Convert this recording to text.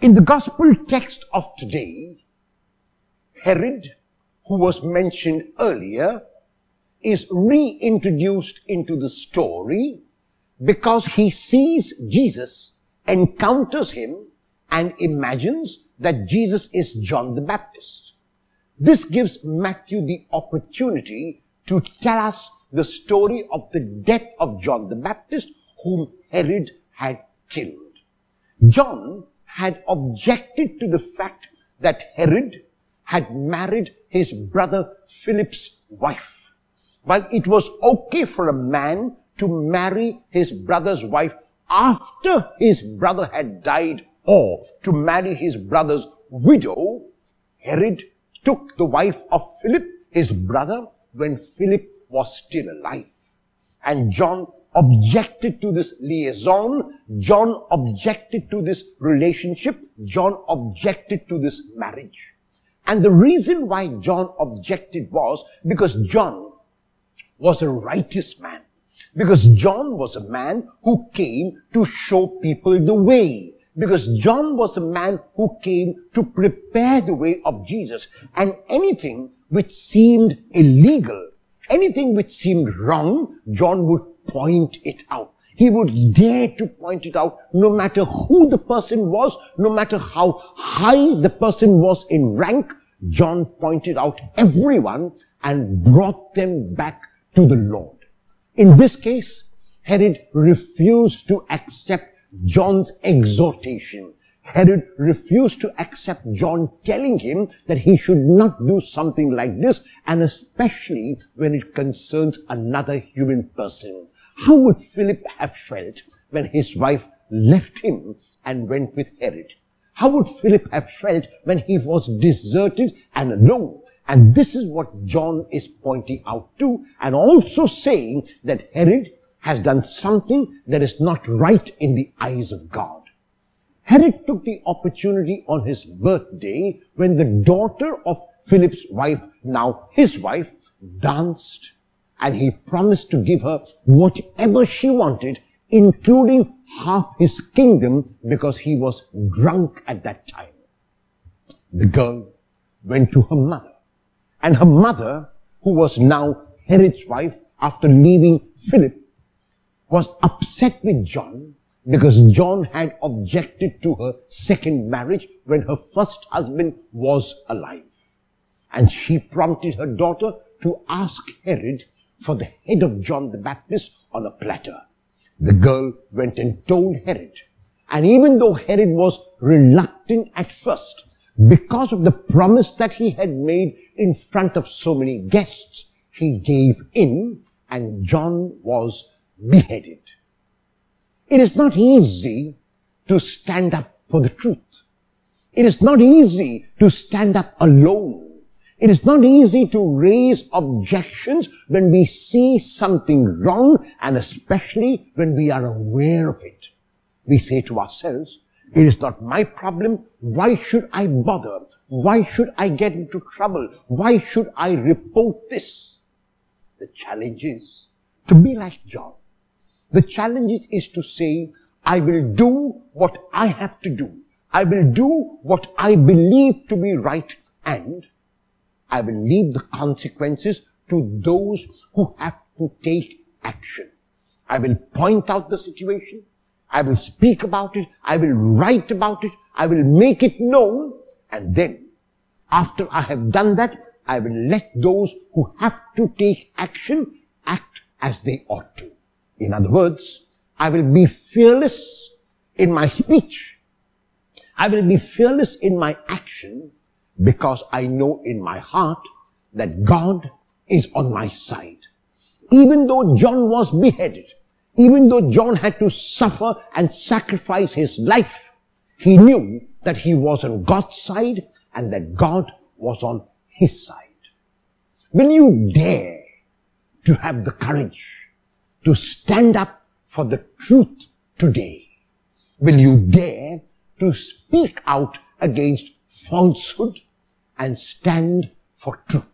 In the gospel text of today, Herod, who was mentioned earlier, is reintroduced into the story because he sees Jesus, encounters him, and imagines that Jesus is John the Baptist. This gives Matthew the opportunity to tell us the story of the death of John the Baptist, whom Herod had killed. John had objected to the fact that Herod had married his brother Philip's wife. While it was okay for a man to marry his brother's wife after his brother had died or to marry his brother's widow, Herod took the wife of Philip, his brother, when Philip was still alive. And John objected to this liaison. John objected to this relationship. John objected to this marriage. And the reason why John objected was because John was a righteous man. Because John was a man who came to show people the way. Because John was a man who came to prepare the way of Jesus. And anything which seemed illegal, anything which seemed wrong, John would point it out. He would dare to point it out no matter who the person was, no matter how high the person was in rank. John pointed out everyone and brought them back to the Lord. In this case, Herod refused to accept John's exhortation. Herod refused to accept John telling him that he should not do something like this, and especially when it concerns another human person. How would Philip have felt when his wife left him and went with Herod? How would Philip have felt when he was deserted and alone? And this is what John is pointing out to and also saying that Herod has done something that is not right in the eyes of God. Herod took the opportunity on his birthday when the daughter of Philip's wife, now his wife, danced and he promised to give her whatever she wanted, including half his kingdom because he was drunk at that time. The girl went to her mother and her mother, who was now Herod's wife after leaving Philip, was upset with John because John had objected to her second marriage when her first husband was alive. And she prompted her daughter to ask Herod for the head of John the Baptist on a platter. The girl went and told Herod. And even though Herod was reluctant at first, because of the promise that he had made in front of so many guests, he gave in and John was beheaded. It is not easy to stand up for the truth. It is not easy to stand up alone it is not easy to raise objections when we see something wrong and especially when we are aware of it. We say to ourselves, it is not my problem. Why should I bother? Why should I get into trouble? Why should I report this? The challenge is to be like John. The challenge is, to say, I will do what I have to do. I will do what I believe to be right and I will leave the consequences to those who have to take action. I will point out the situation. I will speak about it. I will write about it. I will make it known. And then, after I have done that, I will let those who have to take action act as they ought to. In other words, I will be fearless in my speech. I will be fearless in my action because I know in my heart that God is on my side. Even though John was beheaded, even though John had to suffer and sacrifice his life, he knew that he was on God's side and that God was on his side. Will you dare to have the courage to stand up for the truth today? Will you dare to speak out against falsehood and stand for truth.